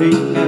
Amen.